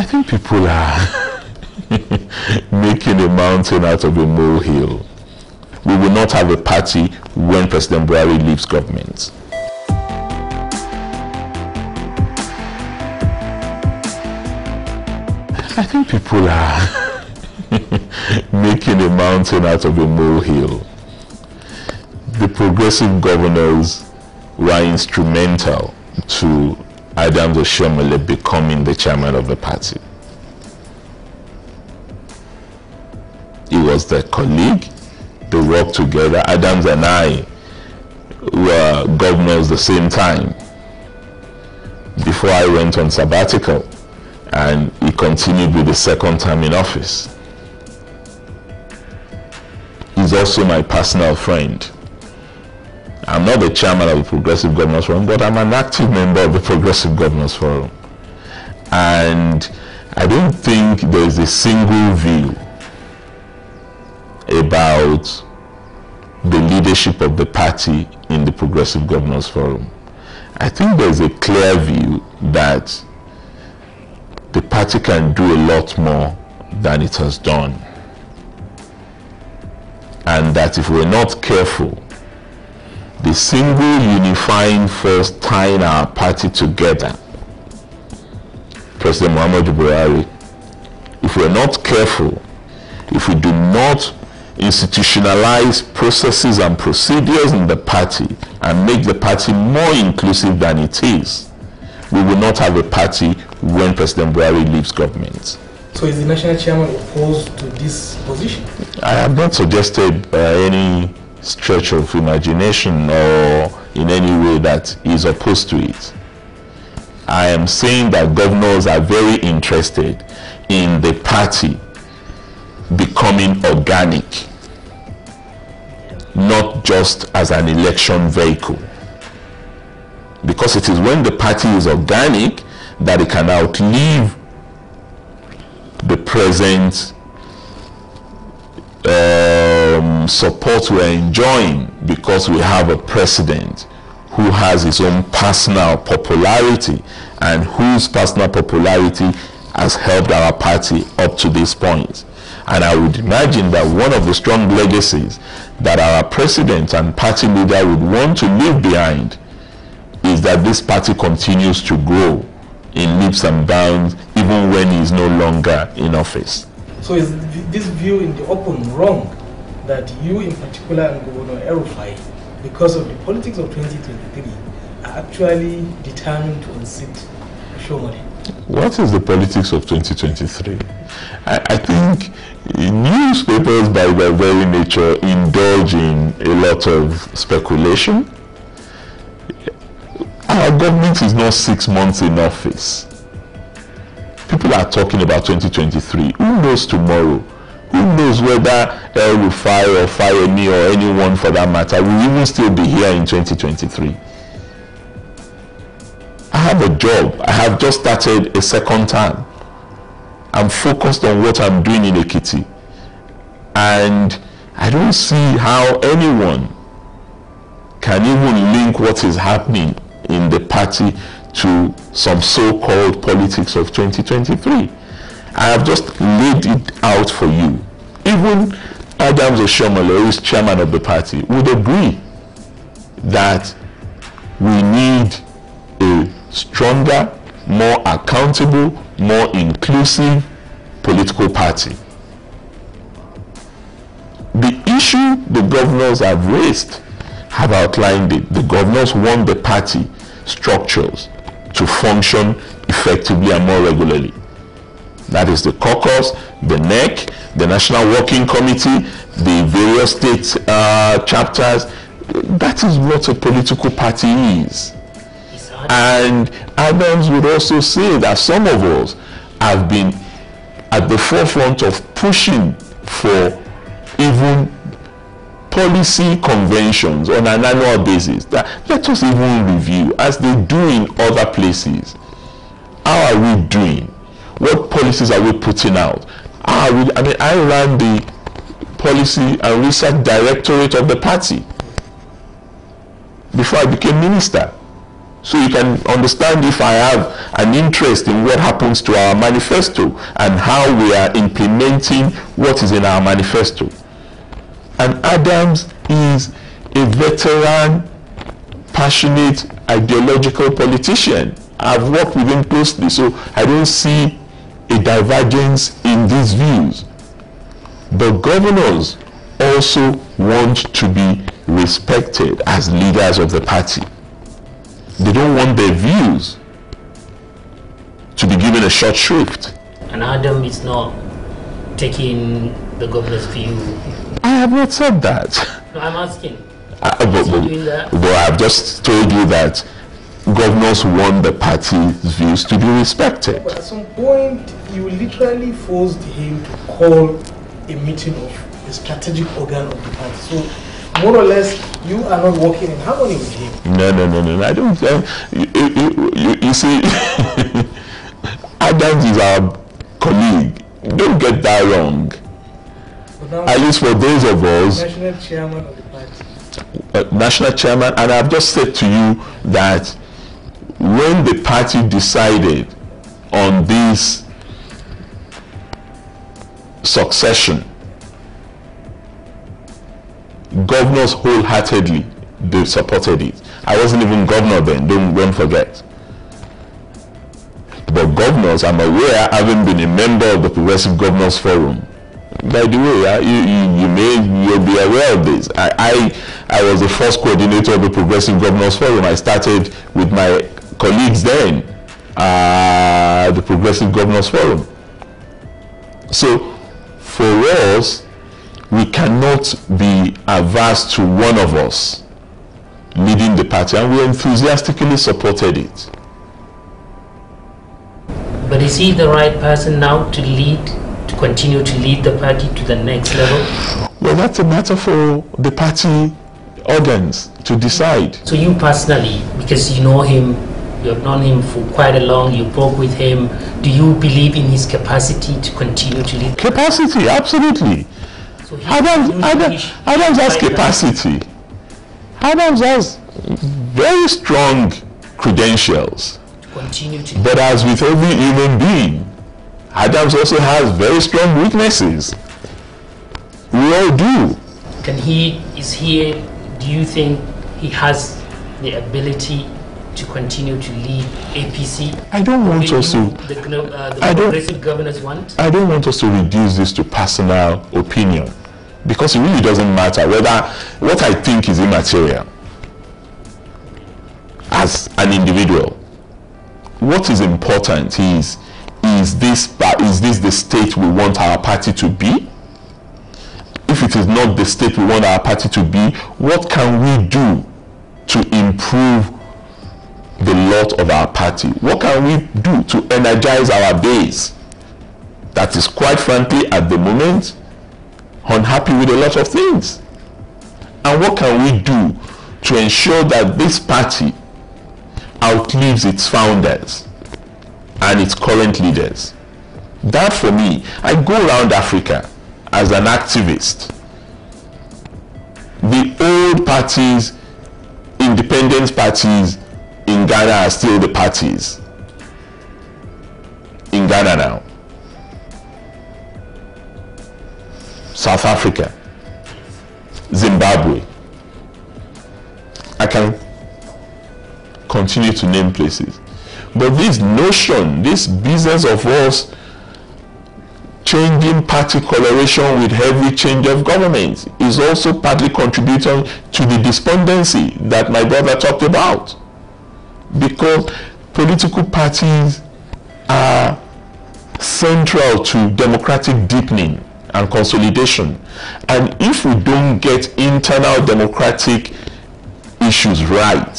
I think people are making a mountain out of a molehill. We will not have a party when President Buhari leaves government. I think people are making a mountain out of a molehill. The progressive governors were instrumental to Adams Oshiomhole becoming the chairman of the party. He was their colleague. They worked together. Adams and I were governors the same time before I went on sabbatical and he continued with the second term in office. He's also my personal friend. I'm not the chairman of the Progressive Governors Forum, but I'm an active member of the Progressive Governors Forum. And I don't think there's a single view about the leadership of the party in the Progressive Governors Forum. I think there's a clear view that the party can do a lot more than it has done. And that if we're not careful, the single unifying force tying our party together, President Muhammadu Buhari, if we're not careful, if we do not institutionalize processes and procedures in the party and make the party more inclusive than it is, we will not have a party when President Buhari leaves government. So is the national chairman opposed to this position? I have not suggested uh, any stretch of imagination or in any way that is opposed to it. I am saying that governors are very interested in the party becoming organic, not just as an election vehicle. Because it is when the party is organic that it can outlive the present uh, um, support we're enjoying because we have a president who has his own personal popularity and whose personal popularity has helped our party up to this point. And I would imagine that one of the strong legacies that our president and party leader would want to leave behind is that this party continues to grow in leaps and bounds even when he is no longer in office. So is this view in the open wrong that you in particular and Governor El-Rufai, because of the politics of 2023, are actually determined to unseat Oshiomhole? What is the politics of 2023? I, I think newspapers by their very nature indulge in a lot of speculation our government is not six months in office. People are talking about 2023. Who knows tomorrow? Who knows whether El Rufai or Fayemi or anyone for that matter will even still be here in 2023? I have a job. I have just started a second term. I'm focused on what I'm doing in Ekiti. And I don't see how anyone can even link what is happening in the party to some so-called politics of 2023. I have just laid it out for you. Even Adams Oshiomhole, who is chairman of the party, would agree that we need a stronger, more accountable, more inclusive political party. The issue the governors have raised have outlined it. The governors want the party structures to function effectively and more regularly. That is the caucus, the NEC, the National Working Committee, the various state uh, chapters. That is what a political party is. And Adams would also say that some of us have been at the forefront of pushing for even policy conventions on an annual basis that let us even review as they do in other places how are we doing what policies are we putting out how we, i mean i ran the policy and research directorate of the party before i became minister So you can understand if I have an interest in what happens to our manifesto and how we are implementing what is in our manifesto. And Adams is a veteran, passionate, ideological politician. I've worked with him closely, so I don't see a divergence in these views. But governors also want to be respected as leaders of the party. They don't want their views to be given a short shrift. And Adam is not taking the governor's view. I have not said that. No, I'm asking. I, but, but- doing that? but I've just told you that governors want the party's views to be respected. But at some point, you literally forced him to call a meeting of the strategic organ of the party. So, more or less, you are not working in harmony with him. No, no, no, no. I don't. Uh, you, you, you, you see, Adams is our colleague. Don't get that wrong. At least for those of us national chairman of the party. uh, national chairman, and I've just said to you that when the party decided on this succession, governors wholeheartedly they supported it. I wasn't even governor then. Don't don't forget. But governors, I'm aware, having been a member of the Progressive Governors Forum. By the way, you, you, you may you'll be aware of this. I, I I was the first coordinator of the Progressive Governors Forum. I started with my colleagues then, uh, the Progressive Governors Forum. So, for us, we cannot be averse to one of us leading the party, and we enthusiastically supported it. But is he the right person now to lead, to continue to lead the party to the next level? Well, that's a matter for the party organs to decide. So you personally, because you know him, you have known him for quite a long, you broke with him, do you believe in his capacity to continue to lead? Capacity, absolutely. So Adams, you Adam, think he should Adams has capacity. Adams has very strong credentials. Continue to But as with every human being, Adams also has very strong weaknesses. We all do. Can he, is he, do you think he has the ability to continue to lead APC? I don't want us to The, uh, the I don't- governors want? I don't want us to reduce this to personal opinion because it really doesn't matter whether what I think is immaterial as an individual. What is important is is this is this the state we want our party to be? If it is not the state we want our party to be, what can we do to improve lot of our party? What can we do to energize our base? that is quite frankly at the moment unhappy with a lot of things. And what can we do to ensure that this party outlives its founders and its current leaders? That for me, I go around Africa as an activist. The old parties, independent parties in Ghana are still the parties. In Ghana now. South Africa, Zimbabwe. I can continue to name places. But this notion, this business of us changing party coloration with every change of government is also partly contributing to the despondency that my brother talked about. Because political parties are central to democratic deepening and consolidation. And if we don't get internal democratic issues right,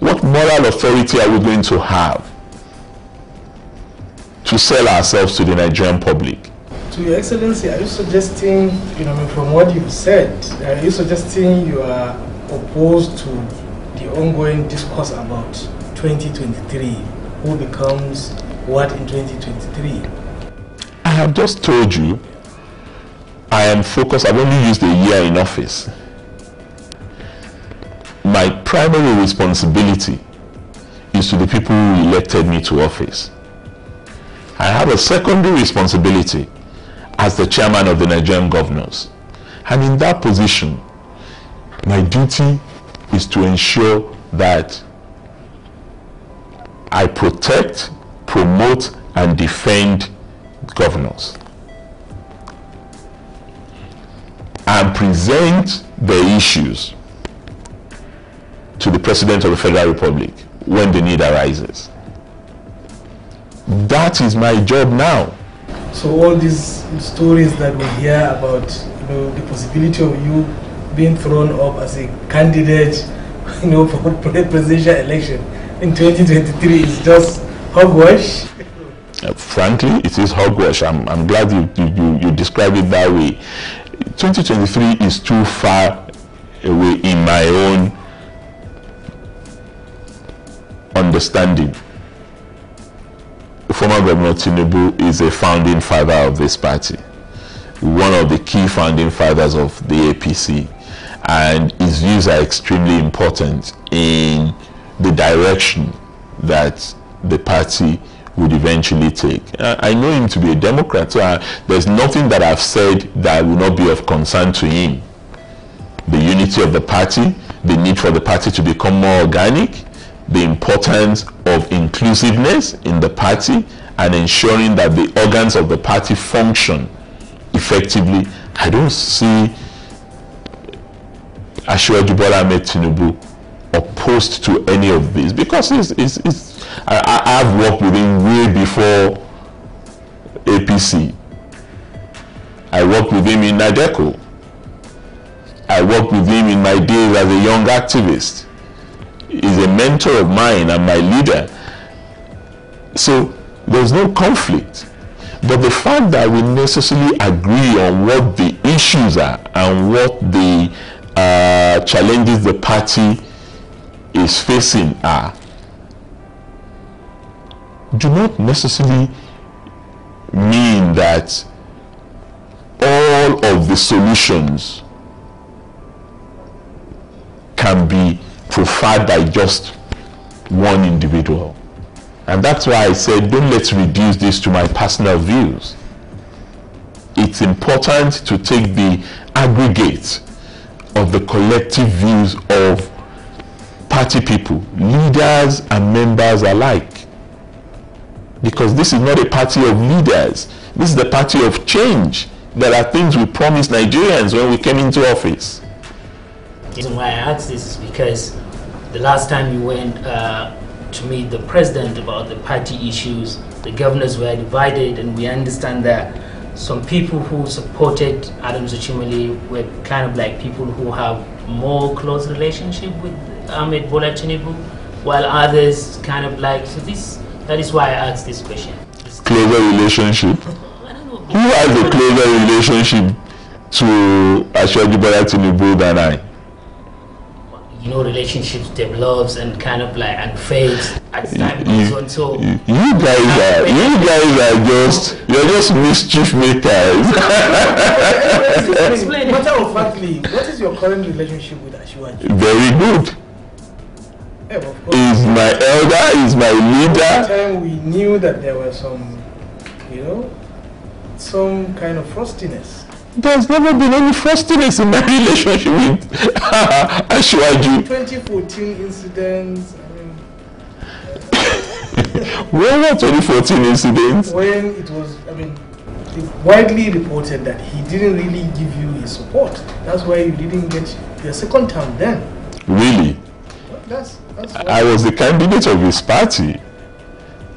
what moral authority are we going to have to sell ourselves to the Nigerian public? To Your Excellency, are you suggesting, you know, from what you've said, are you suggesting you are opposed to ongoing discourse about 2023? Who becomes what in 2023? I have just told you I am focused, I've only used a year in office. my primary responsibility is to the people who elected me to office. I have a secondary responsibility as the chairman of the Nigerian governors. And in that position, my duty is to ensure that I protect, promote, and defend governors. And present the issues to the President of the Federal Republic when the need arises. That is my job now. So all these stories that we hear about you know, the possibility of you being thrown up as a candidate you know, for presidential election in 2023 is just hogwash. Uh, frankly, it is hogwash. I'm, I'm glad you, you, you describe it that way. 2023 is too far away in my own understanding. Former Governor Tinubu is a founding father of this party, one of the key founding fathers of the APC, and his views are extremely important in the direction that the party would eventually take. I know him to be a Democrat, so I, there's nothing that I've said that will not be of concern to him. The unity of the party, the need for the party to become more organic, the importance of inclusiveness in the party, and ensuring that the organs of the party function effectively. I don't see Asiwaju Bola Ahmed Tinubu opposed to any of this because it's, it's, it's I, I've worked with him way before APC. I worked with him in Nadeco. I worked with him in my days as a young activist. He's a mentor of mine and my leader. So there's no conflict. But the fact that we necessarily agree on what the issues are and what the uh, challenges the party is facing are do not necessarily mean that all of the solutions can be preferred by just one individual. And that's why I said, don't let's reduce this to my personal views. It's important to take the aggregate of the collective views of party people, leaders and members alike. Because this is not a party of leaders. This is the party of change. There are things we promised Nigerians when we came into office. The reason why I ask this is because the last time you went uh, to meet the president about the party issues, the governors were divided, and we understand that some people who supported Adams Ochimele were kind of like people who have more close relationship with Ahmed Bola Tinubu, while others kind of like, so this, that is why I asked this question. Closer relationship? Who has a closer relationship to Asiwaju Bola Tinubu than I? You know relationships develops and kind of like and fades as time goes on. So you guys are you guys are just you're just mischief makers. Explain. Matter of factly, what is your current relationship with Asiwaju? Very good. Yeah. He's my elder, he's my At leader. the time we knew that there was some, you know, some kind of frostiness. There's never been any frostiness in my relationship with Ashwaju. 2014 incidents, I mean, Where were 2014 incidents? when it was, I mean, widely reported that he didn't really give you his support. That's why you didn't get your second term then. Really? That's, that's. I was the candidate of his party.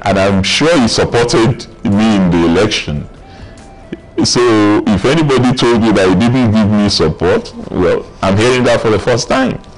And I'm sure he supported me in the election. So if anybody told you that he didn't give me support, well, I'm hearing that for the first time. You.